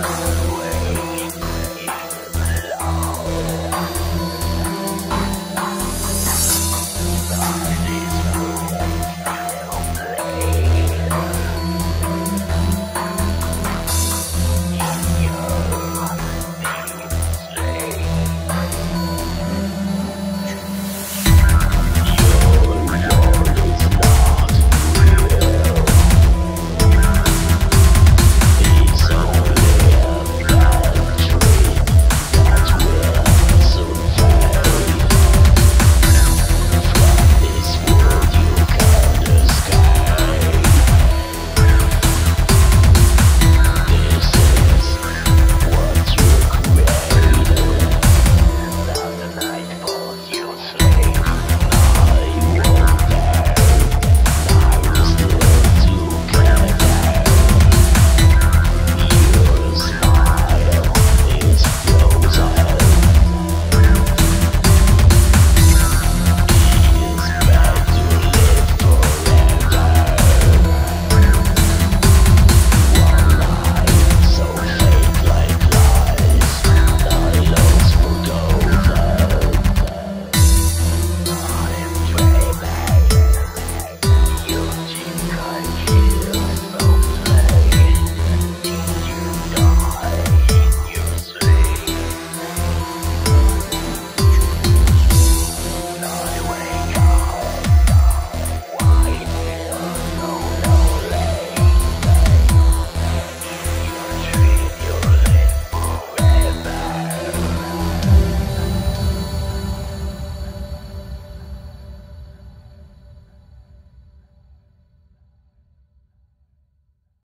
Bye.